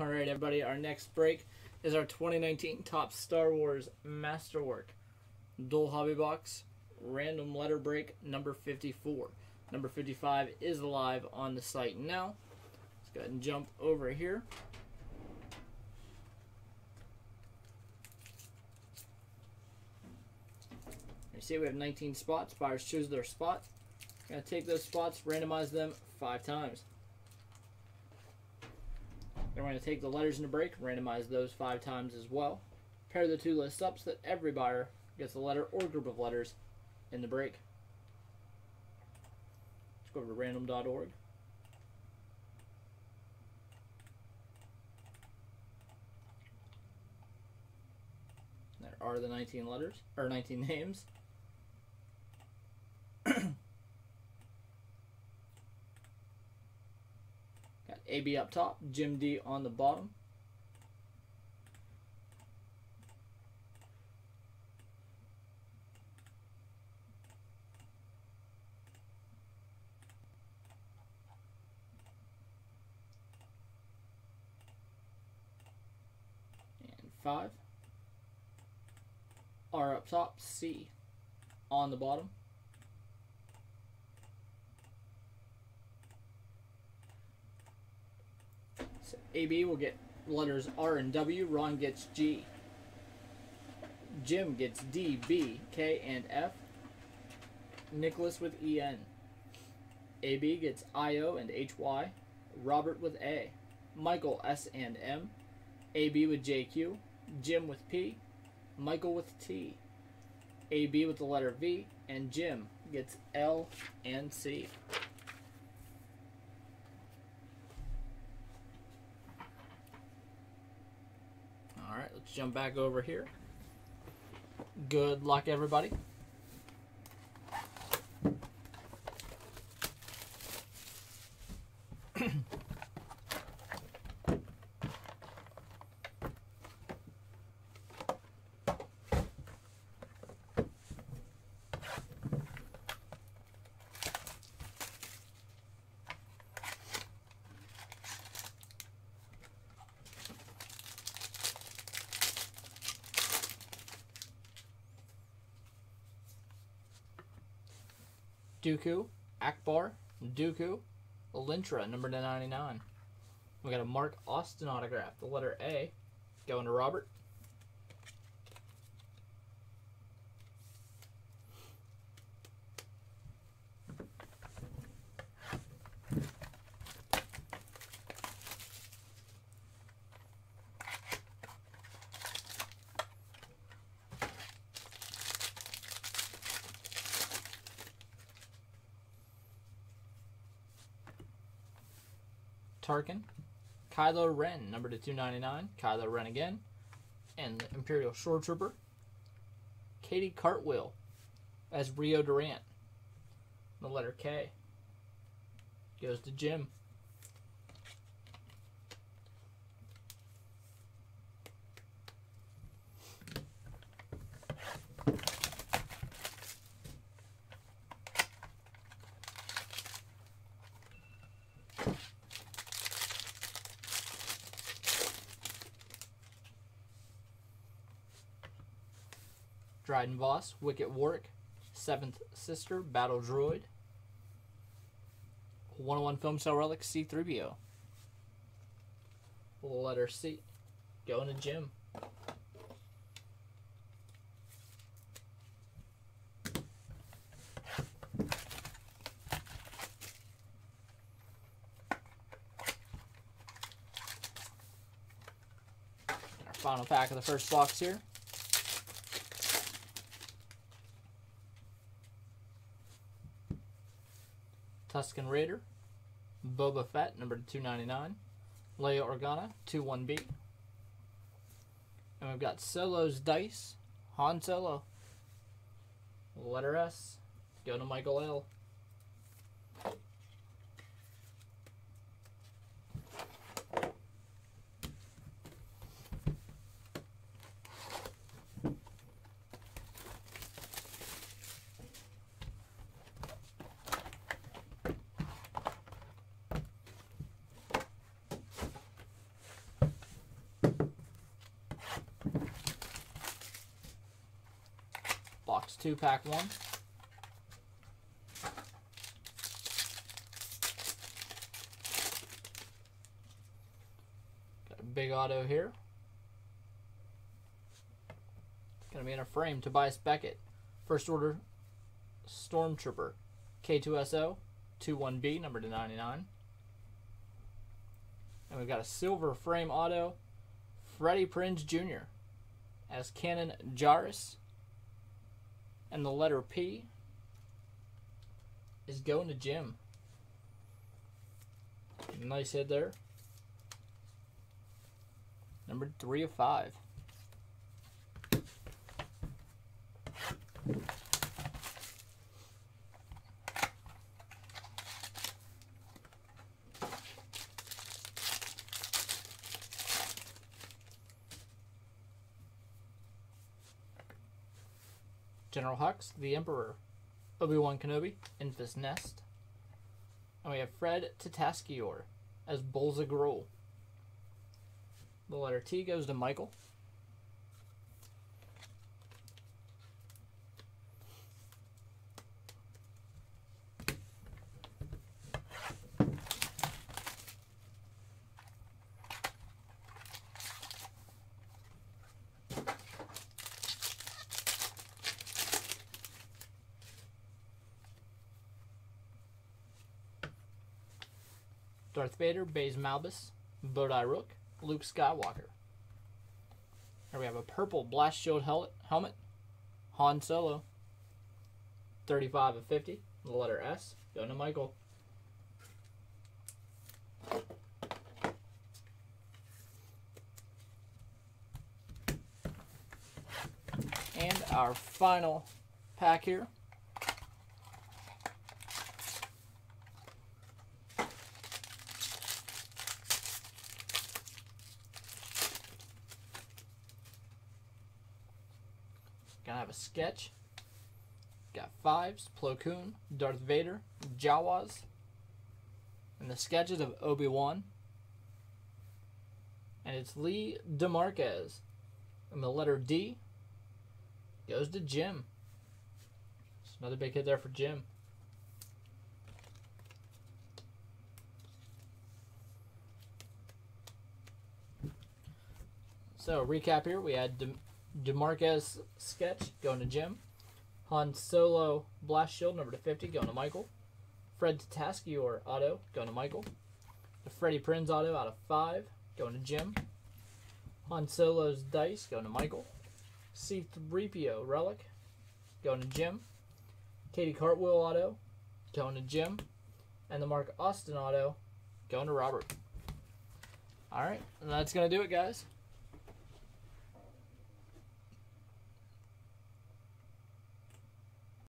All right, everybody. Our next break is our 2019 Topps Star Wars Masterwork Dual Hobby Box Random Letter Break number 54. Number 55 is live on the site now. Let's go ahead and jump over here. You see we have 19 spots. Buyers choose their spot. Gonna take those spots, randomize them five times. Then we're going to take the letters in the break, randomize those five times as well. Pair the two lists up so that every buyer gets a letter or group of letters in the break. Let's go over to random.org. There are the 19 letters, or 19 names. AB up top, Jim D on the bottom. And five. R up top, C on the bottom. AB will get letters R and W. Ron gets G. Jim gets D, B, K, and F. Nicholas with EN. AB gets IO and HY. Robert with A. Michael S and M. AB with JQ. Jim with P. Michael with T. AB with the letter V. And Jim gets L and C. let's jump back over here. Good luck, everybody. Dooku, Ackbar, Dooku, Lintra, number 99. We got a Mark Austin autograph, the letter A, going to Robert. Tarkin, Kylo Ren, number to 299, Kylo Ren again, and the Imperial Shore Trooper, Katie Cartwheel as Rio Durant. The letter K goes to Jim. Dryden Voss, Wicket Warwick, Seventh Sister, Battle Droid, 101 Film Cell Relic, C3PO. Letter C, going to Jim. Final pack of the first box here. Tusken Raider, Boba Fett, number 299, Leia Organa, 21B. And we've got Solo's Dice, Han Solo, letter S, go to Michael L. two pack one. Got a big auto here. Gonna be in a frame. Tobias Beckett. First order Stormtrooper. K2SO. 21B, number to 99. And we've got a silver frame auto. Freddie Prinze Jr. as Kanan Jarrus. And the letter P is going to Jim. Nice hit there. Number three of five. General Hux, the Emperor, Obi-Wan Kenobi, Enfys Nest. And we have Fred Tatasciore as Bolza Grool. The letter T goes to Michael. Darth Vader, Baze Malbus, Bodhi Rook, Luke Skywalker. Here we have a purple blast shield hel- helmet, Han Solo. 35 of 50, the letter S, going to Michael. And our final pack here. Gonna have a sketch. Got fives, Plo Koon, Darth Vader, Jawas, and the sketches of Obi Wan. And it's Lee DeMarquez. And the letter D goes to Jim. It's another big hit there for Jim. So recap here: we had De- Demarquez sketch going to Jim. Han Solo blast shield number to 50 going to Michael. Fred Tatasciore auto going to Michael. The Freddie Prinze auto out of 5 going to Jim. Han Solo's dice going to Michael. C3PO relic going to Jim. Katie Cartwheel auto going to Jim. And the Mark Austin auto going to Robert. Alright, that's going to do it, guys.